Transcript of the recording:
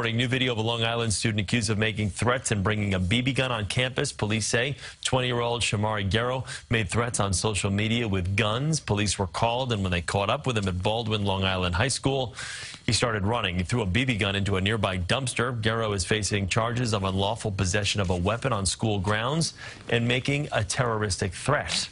New video of a Long Island student accused of making threats and bringing a BB gun on campus. Police say 20-year-old Shamari Garrow made threats on social media with guns. Police were called, and when they caught up with him at Baldwin Long Island High School, he started running. He threw a BB gun into a nearby dumpster. Garrow is facing charges of unlawful possession of a weapon on school grounds and making a terroristic threat.